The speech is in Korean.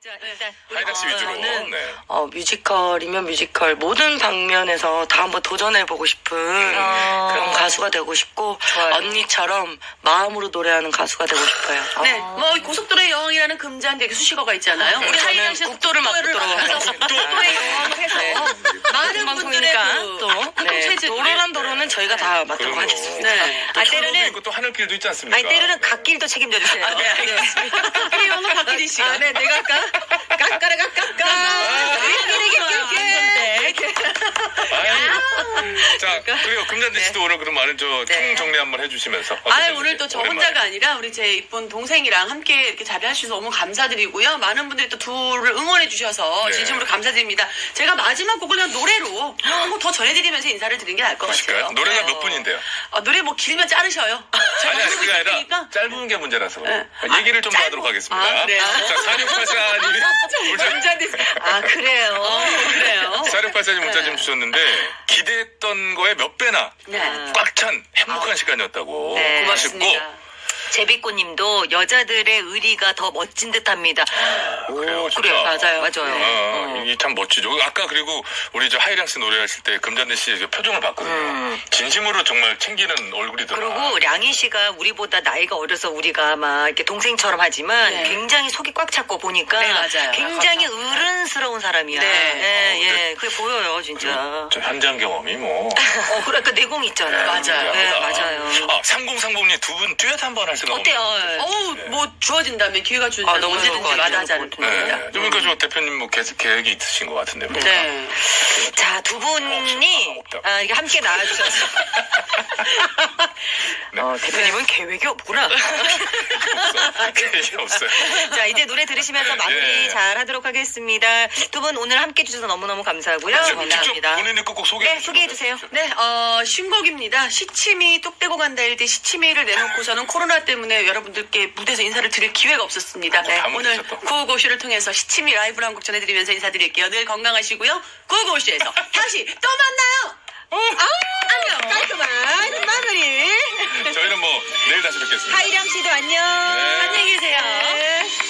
자, 일단 하이라 씨 위주로. 저는 네. 어, 뮤지컬이면 뮤지컬 모든 방면에서 다 한번 도전해보고 싶은 어. 그런 가수가 되고 싶고 좋아요. 언니처럼 마음으로 노래하는 가수가 되고 싶어요. 네, 뭐 고속도로의 여왕이라는 금잔 되게 수식어가 있잖아요. 네, 우리 저는 하이랑 씨 국도를 맡아서 국도의 여왕을 해서 많은 분들의 그 또 네, 도로란 도로는 저희가 다 맡도록 그럼요. 하겠습니다. 네. 또 아, 때로는- 있고 또 하늘길도 있지 않습니까? 아니 때로는 갓길도 책임져 주세요. 아, 네, 알겠습니다. 여왕은 박기진 씨가. 아, 네, 내가 할까? 깎아라, 깎아. 네. 아유. 자, 그리고 금잔디 씨도 오늘 그럼 많은 저총 정리 한번 해주시면서. 네. 아 오늘 또 저. 혼자가 아니라 우리 제 이쁜 동생이랑 함께 이렇게 자리할 수 있어서 너무 감사드리고요. 많은 분들이 또 둘을 응원해 주셔서 네. 진심으로 감사드립니다. 제가 마지막 곡을 그냥 노래로 한곡 더 전해드리면서 인사를 드리는 게 나을 것 보실까요? 같아요. 노래가 네. 몇 분인데요? 아, 노래 뭐 길면 자르셔요. 제가 아니, 아니, 그게 아니라. 짧은 게 문제라서. 네. 얘기를 좀더 하도록 하겠습니다. 아, 그래요? 자, 4684님이 문자, 아 그래요. 어, 그래요. 4684님 문자 좀 주셨는데, 기대했던 거에 몇 배나 네. 꽉찬 행복한 시간이었다고. 네. 하셨고, 고맙습니다. 제비꽃님도 여자들의 의리가 더 멋진 듯합니다. 그래요, 진짜. 그래요, 맞아요. 맞아요. 어, 이게 참 멋지죠. 아까 그리고 우리 저 하이랑 씨 노래하실 때 금잔디 그 표정을 봤거든요. 진심으로 정말 챙기는 얼굴이더라. 음. 그리고 량희 씨가 우리보다 나이가 어려서 우리가 막 이렇게 동생처럼 하지만 네. 굉장히 속이 꽉 찼고 보니까 네, 맞아요. 굉장히 어른스러운 사람이야. 네. 예, 예. 그게 보여요, 진짜. 저 현장 경험이 뭐. 어, 그러니까 내공 있잖아요. 맞아요. 네, 맞아요. 아, 3030님 두 분 듀엣 한번 할 생각 어때요? 없나요? 어우, 뭐 주어진다면 기회가 주어진다면 아, 너무 좋을 것 언제든지 같아요. 네. 않습니다. 좀 그러니까 저 대표님 뭐 계속 계획이 있으신 것 같은데. 보니까. 네. 자, 두 분이 없다. 아, 이게 함께 나와주셔서. 네. 어, 대표님은 계획이 없구나. 계획이 없어요. 자, 이제 노래 들으시면서 마무리 예. 잘 하도록 하겠습니다. 두 분 오늘 함께 해주셔서 너무너무 감사하고요. 직접 감사합니다. 본인의 끝곡 소개해 네, 소개해주세요. 네, 어, 신곡입니다. 시치미 뚝 떼고 간다 일때 시치미를 내놓고서는 코로나 때문에 여러분들께 무대에서 인사를 드릴 기회가 없었습니다. 네, 다 오늘. 구호고쇼를 통해서 시치미 라이브를 한곡 전해드리면서 인사드릴게요. 늘 건강하시고요. 구호고쇼에서 다시 또 만나요! 아우, 안녕! 깔끔한 마무리! 저희는 뭐 내일 다시 뵙겠습니다. 하이랑 씨도 안녕. 안녕히 계세요. 들